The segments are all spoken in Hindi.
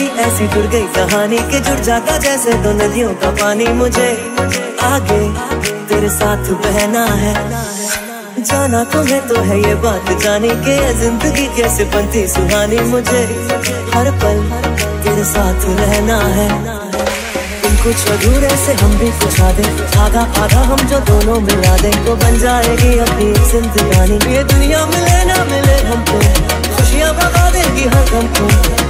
की ऐसी जुड़ गई कहानी के जुड़ जाता जैसे दो नदियों का पानी। मुझे आगे तेरे साथ बहना है। जाना तुम्हें तो है ये बात जाने के। ज़िंदगी कैसे बनती सुहानी। मुझे हर पल तेरे साथ रहना है। कुछ अधूरे से हम भी कुछ आधे आधा आधा हम जो दोनों मिला दे। तो बन जाएगी अपनी जिंदगानी। ये दुनिया मिले ना मिले हमको। खुशियाँ बता देगी हर गम को।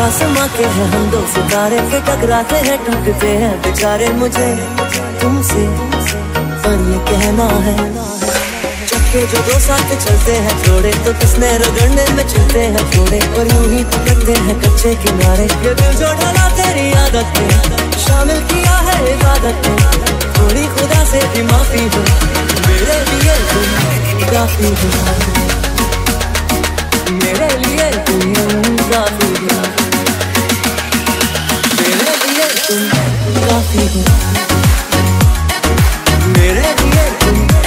एक आसमां के हैं हम दो सितारे के टकराते हैं, टूटते हैं बेचारे मुझे। तुमसे पर ये कहना है चक्के जो दो साथ चलते हैं जोड़े तो किसने रगड़ने में चलते हैं जोड़े और यूँ ही पकड़ते हैं कच्चे किनारे। ये दिल जो ढला तेरी आदत में शामिल किया है इबादत में थोड़ी खुदा से भी माफ़ी हो, मेरे लिए तुम काफ़ी हो। people.